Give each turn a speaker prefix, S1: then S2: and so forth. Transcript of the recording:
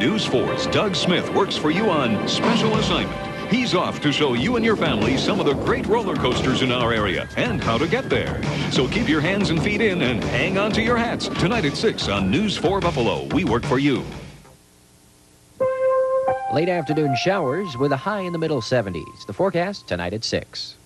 S1: News 4's Doug Smith works for you on special assignment. He's off to show you and your family some of the great roller coasters in our area and how to get there. So keep your hands and feet in and hang on to your hats. Tonight at 6 on News 4 Buffalo. We work for you.
S2: Late afternoon showers with a high in the middle 70s. The forecast tonight at 6.